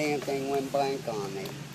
damn thing went blank on me.